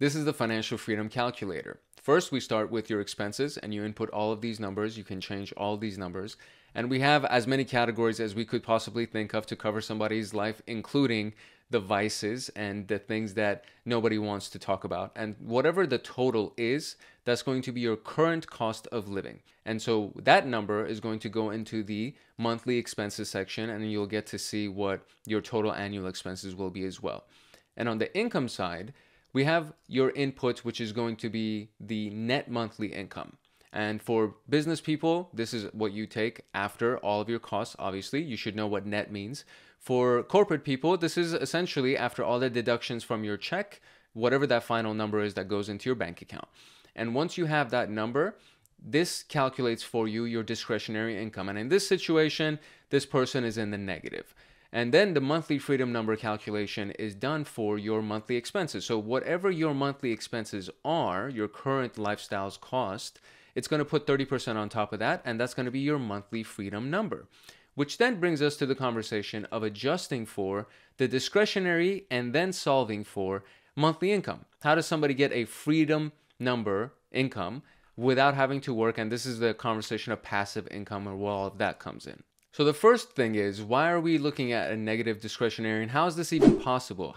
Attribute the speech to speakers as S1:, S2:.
S1: This is the financial freedom calculator. First, we start with your expenses and you input all of these numbers. You can change all these numbers. And we have as many categories as we could possibly think of to cover somebody's life, including the vices and the things that nobody wants to talk about. And whatever the total is, that's going to be your current cost of living. And so that number is going to go into the monthly expenses section, and you'll get to see what your total annual expenses will be as well. And on the income side, we have your input, which is going to be the net monthly income. And for business people, this is what you take after all of your costs. Obviously, you should know what net means. For corporate people, this is essentially after all the deductions from your check, whatever that final number is that goes into your bank account. And once you have that number, this calculates for you your discretionary income. And in this situation, this person is in the negative. And then the monthly freedom number calculation is done for your monthly expenses. So, whatever your monthly expenses are, your current lifestyle's cost, it's going to put 30% on top of that, and that's going to be your monthly freedom number. Which then brings us to the conversation of adjusting for the discretionary and then solving for monthly income. How does somebody get a freedom number income without having to work? And this is the conversation of passive income or where all of that comes in. So the first thing is, why are we looking at a negative discretionary and how is this even possible?